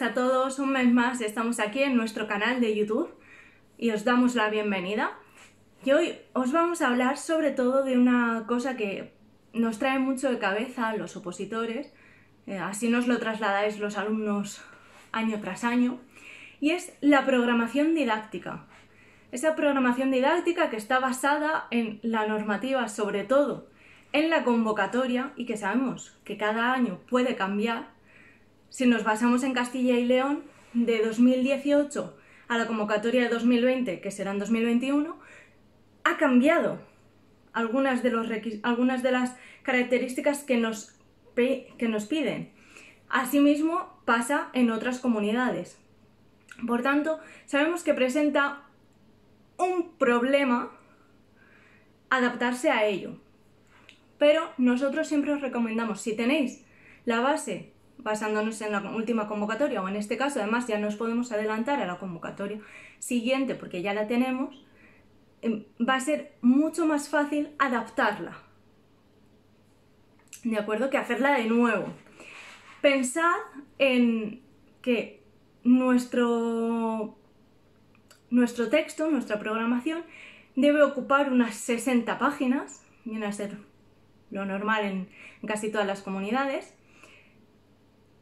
buenas a todos, un mes más estamos aquí en nuestro canal de YouTube y os damos la bienvenida. Hoy os vamos a hablar sobre todo de una cosa que nos trae mucho de cabeza los opositores, eh, así nos lo trasladáis los alumnos año tras año, y es la programación didáctica. Esa programación didáctica que está basada en la normativa, sobre todo en la convocatoria, y que sabemos que cada año puede cambiar si nos basamos en Castilla y León, de 2018 a la convocatoria de 2020, que será en 2021, ha cambiado algunas de, las características que nos, que nos piden. Asimismo, pasa en otras comunidades. Por tanto, sabemos que presenta un problema adaptarse a ello. Pero nosotros siempre os recomendamos, si tenéis la base basándonos en la última convocatoria o en este caso además ya nos podemos adelantar a la convocatoria siguiente porque ya la tenemos, em, va a ser mucho más fácil adaptarla. ¿De acuerdo? Que hacerla de nuevo. Pensad en que nuestro, nuestro texto, nuestra programación, debe ocupar unas 60 páginas, viene a ser lo normal en casi todas las comunidades,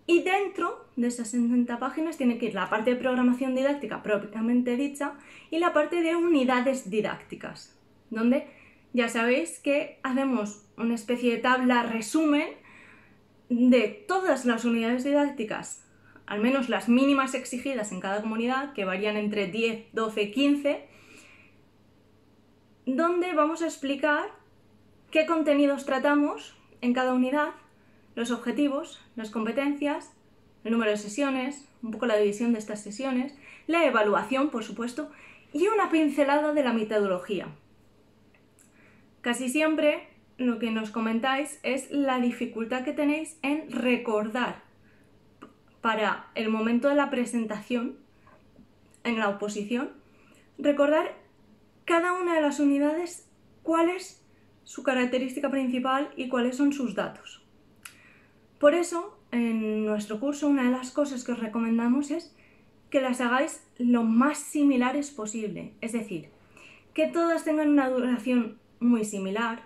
y dentro de esas 60 páginas tiene que ir la parte de programación didáctica propiamente dicha y la parte de unidades didácticas, donde ya sabéis que hacemos una especie de tabla resumen de todas las unidades didácticas, al menos las mínimas exigidas en cada comunidad, que varían entre 10, 12, 15, donde vamos a explicar qué contenidos tratamos en cada unidad los objetivos, las competencias, el número de sesiones, un poco la división de estas sesiones, la evaluación, por supuesto, y una pincelada de la metodología. Casi siempre lo que nos comentáis es la dificultad que tenéis en recordar para el momento de la presentación en la oposición, recordar cada una de las unidades cuál es su característica principal y cuáles son sus datos. Por eso, en nuestro curso, una de las cosas que os recomendamos es que las hagáis lo más similares posible. Es decir, que todas tengan una duración muy similar,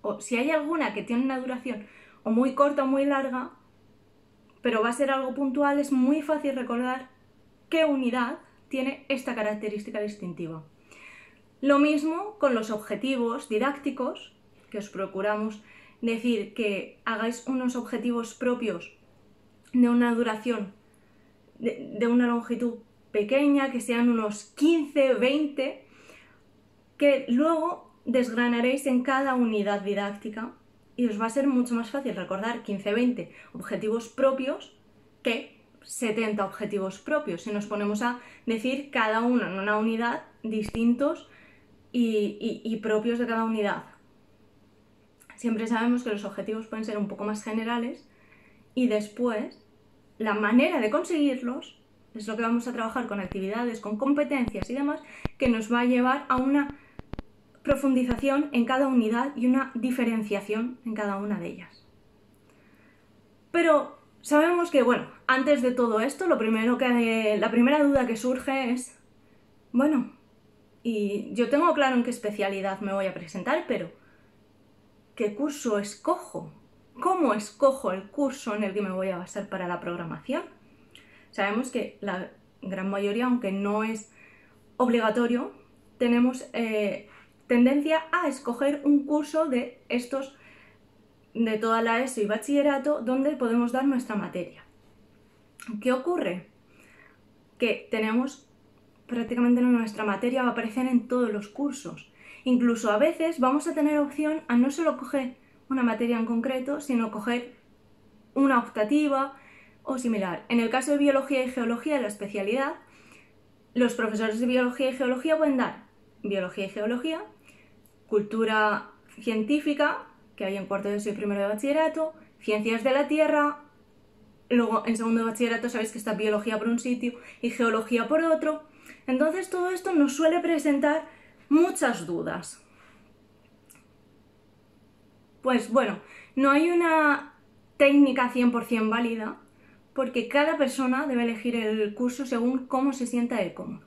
o si hay alguna que tiene una duración o muy corta o muy larga, pero va a ser algo puntual, es muy fácil recordar qué unidad tiene esta característica distintiva. Lo mismo con los objetivos didácticos que os procuramos decir que hagáis unos objetivos propios de una duración, de, una longitud pequeña, que sean unos 15, 20, que luego desgranaréis en cada unidad didáctica y os va a ser mucho más fácil recordar 15, 20 objetivos propios que 70 objetivos propios. Si nos ponemos a decir cada uno en una unidad distintos y propios de cada unidad. Siempre sabemos que los objetivos pueden ser un poco más generales y después la manera de conseguirlos es lo que vamos a trabajar con actividades, con competencias y demás, que nos va a llevar a una profundización en cada unidad y una diferenciación en cada una de ellas. Pero sabemos que, bueno, antes de todo esto, lo primero que, la primera duda que surge es, bueno, y yo tengo claro en qué especialidad me voy a presentar, pero ¿Qué curso escojo? ¿Cómo escojo el curso en el que me voy a basar para la programación? Sabemos que la gran mayoría, aunque no es obligatorio, tenemos eh, tendencia a escoger un curso de estos de toda la ESO y bachillerato donde podemos dar nuestra materia. ¿Qué ocurre? Que tenemos prácticamente nuestra materia va a aparecer en todos los cursos. Incluso a veces vamos a tener opción a no solo coger una materia en concreto, sino coger una optativa o similar. En el caso de biología y geología, la especialidad, los profesores de biología y geología pueden dar biología y geología, cultura científica, que hay en cuarto de y primero de bachillerato, ciencias de la tierra, luego en segundo de bachillerato sabéis que está biología por un sitio y geología por otro. Entonces todo esto nos suele presentar muchas dudas. Pues bueno, no hay una técnica 100% válida porque cada persona debe elegir el curso según cómo se sienta de cómodo.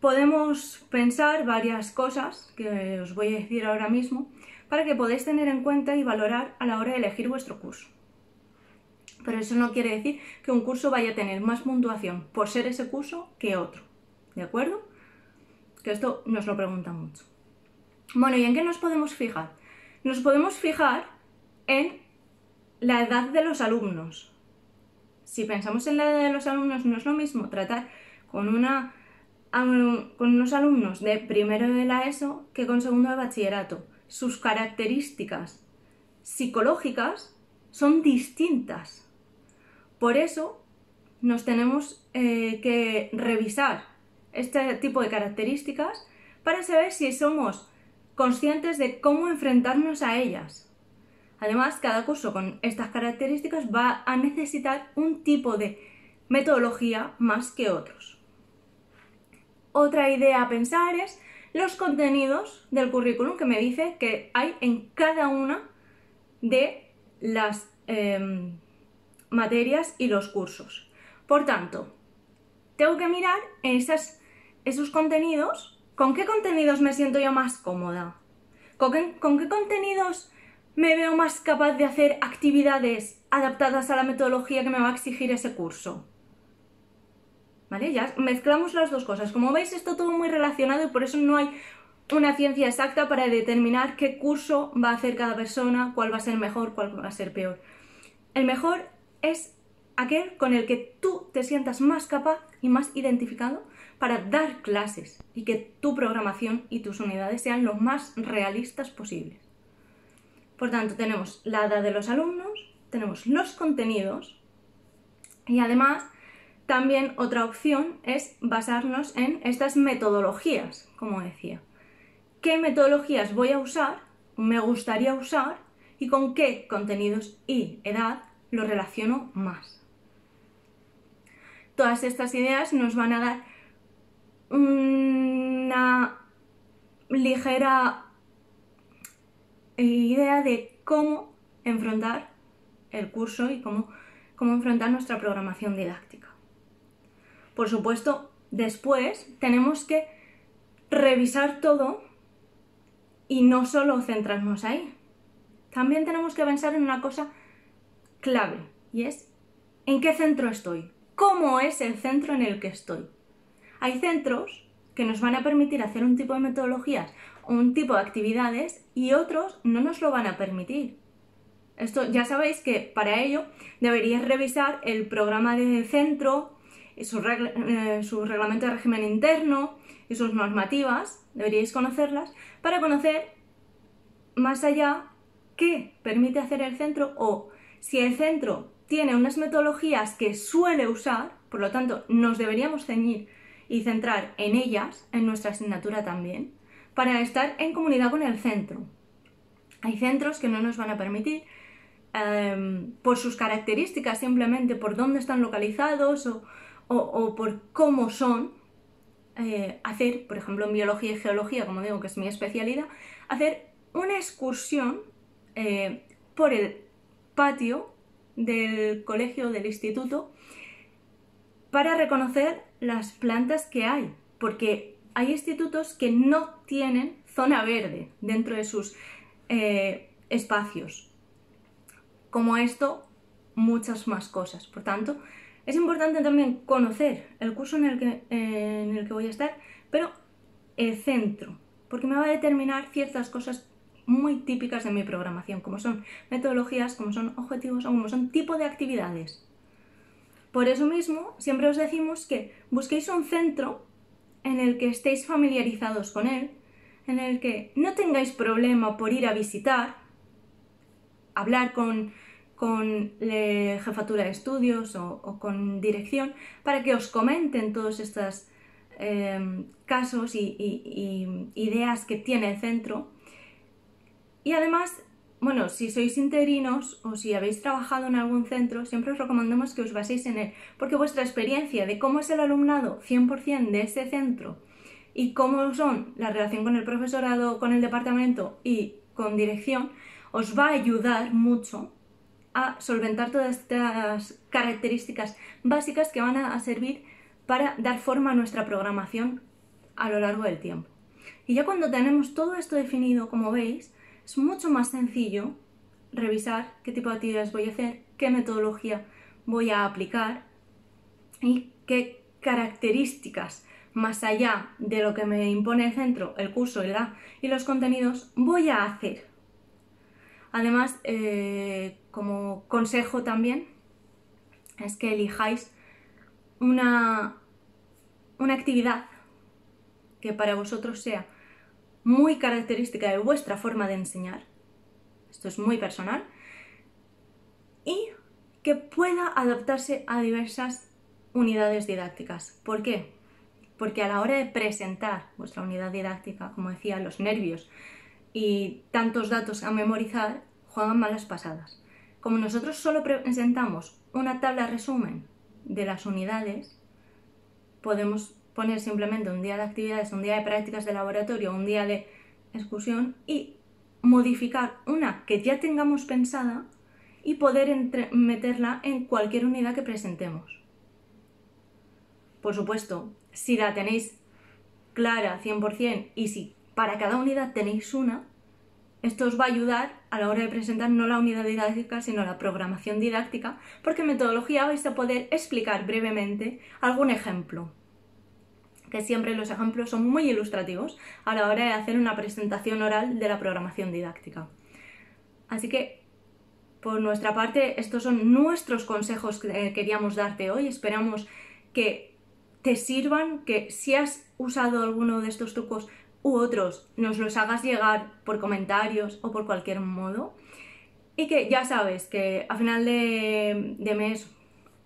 Podemos pensar varias cosas que os voy a decir ahora mismo para que podáis tener en cuenta y valorar a la hora de elegir vuestro curso. Pero eso no quiere decir que un curso vaya a tener más puntuación por ser ese curso que otro. ¿De acuerdo? Que esto nos lo preguntan mucho. Bueno, ¿y en qué nos podemos fijar? Nos podemos fijar en la edad de los alumnos. Si pensamos en la edad de los alumnos, no es lo mismo tratar con, unos alumnos de primero de la ESO que con segundo de bachillerato. Sus características psicológicas son distintas. Por eso nos tenemos eh, que revisar este tipo de características para saber si somos conscientes de cómo enfrentarnos a ellas. Además, cada curso con estas características va a necesitar un tipo de metodología más que otros. Otra idea a pensar es los contenidos del currículum que me dice que hay en cada una de las em, materias y los cursos. Por tanto, tengo que mirar esas, esos contenidos, con qué contenidos me siento yo más cómoda, con qué contenidos me veo más capaz de hacer actividades adaptadas a la metodología que me va a exigir ese curso. ¿Vale? Ya mezclamos las dos cosas. Como veis, esto todo muy relacionado y por eso no hay una ciencia exacta para determinar qué curso va a hacer cada persona, cuál va a ser mejor, cuál va a ser peor. El mejor es aquel con el que tú te sientas más capaz y más identificado para dar clases y que tu programación y tus unidades sean lo más realistas posibles. Por tanto, tenemos la edad de los alumnos, tenemos los contenidos y además también otra opción es basarnos en estas metodologías, como decía. ¿Qué metodologías voy a usar, me gustaría usar y con qué contenidos y edad lo relaciono más? Todas estas ideas nos van a dar una ligera idea de cómo enfrentar el curso y cómo, cómo enfrentar nuestra programación didáctica. Por supuesto, después tenemos que revisar todo y no solo centrarnos ahí. También tenemos que pensar en una cosa clave y es ¿en qué centro estoy? ¿Cómo es el centro en el que estoy? Hay centros que nos van a permitir hacer un tipo de metodologías un tipo de actividades y otros no nos lo van a permitir. Esto ya sabéis que para ello deberíais revisar el programa de centro, su, eh, su reglamento de régimen interno y sus normativas, deberíais conocerlas, para conocer más allá qué permite hacer el centro o si el centro tiene unas metodologías que suele usar, por lo tanto nos deberíamos ceñir y centrar en ellas, en nuestra asignatura también, para estar en comunidad con el centro. Hay centros que no nos van a permitir, em, por sus características, simplemente por dónde están localizados o, por cómo son, eh, hacer, por ejemplo, en biología y geología, como digo que es mi especialidad, hacer una excursión eh, por el patio del colegio, del instituto, para reconocer las plantas que hay, porque hay institutos que no tienen zona verde dentro de sus eh, espacios. Como esto, muchas más cosas. Por tanto, es importante también conocer el curso en el que, en el que voy a estar, pero el centro, porque me va a determinar ciertas cosas muy típicas de mi programación, como son metodologías, como son objetivos o como son tipo de actividades. Por eso mismo, siempre os decimos que busquéis un centro en el que estéis familiarizados con él, en el que no tengáis problema por ir a visitar, hablar con, con la jefatura de estudios o, con dirección para que os comenten todos estos em, casos y, y ideas que tiene el centro. Y además bueno, si sois interinos o si habéis trabajado en algún centro, siempre os recomendamos que os baséis en él, porque vuestra experiencia de cómo es el alumnado 100% de ese centro y cómo son la relación con el profesorado, con el departamento y con dirección, os va a ayudar mucho a solventar todas estas características básicas que van a servir para dar forma a nuestra programación a lo largo del tiempo. Y ya cuando tenemos todo esto definido, como veis, es mucho más sencillo revisar qué tipo de actividades voy a hacer, qué metodología voy a aplicar y qué características más allá de lo que me impone el centro, el curso y, y los contenidos, voy a hacer. Además, eh, como consejo también, es que elijáis una, una actividad que para vosotros sea muy característica de vuestra forma de enseñar, esto es muy personal, y que pueda adaptarse a diversas unidades didácticas. ¿Por qué? Porque a la hora de presentar vuestra unidad didáctica, como decía, los nervios y tantos datos a memorizar, juegan malas pasadas. Como nosotros solo presentamos una tabla resumen de las unidades, podemos poner simplemente un día de actividades, un día de prácticas de laboratorio, un día de excursión y modificar una que ya tengamos pensada y poder meterla en cualquier unidad que presentemos. Por supuesto, si la tenéis clara 100% y si para cada unidad tenéis una, esto os va a ayudar a la hora de presentar no la unidad didáctica, sino la programación didáctica, porque en metodología vais a poder explicar brevemente algún ejemplo que siempre los ejemplos son muy ilustrativos a la hora de hacer una presentación oral de la programación didáctica. Así que, por nuestra parte, estos son nuestros consejos que queríamos darte hoy. Esperamos que te sirvan, que si has usado alguno de estos trucos u otros, nos los hagas llegar por comentarios o por cualquier modo. Y que ya sabes que a final de, de mes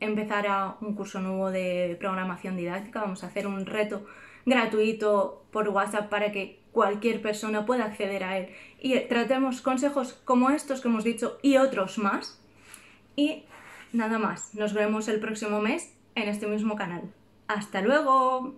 empezar un curso nuevo de programación didáctica. Vamos a hacer un reto gratuito por WhatsApp para que cualquier persona pueda acceder a él y tratemos consejos como estos que hemos dicho y otros más. Y nada más, nos vemos el próximo mes en este mismo canal. ¡Hasta luego!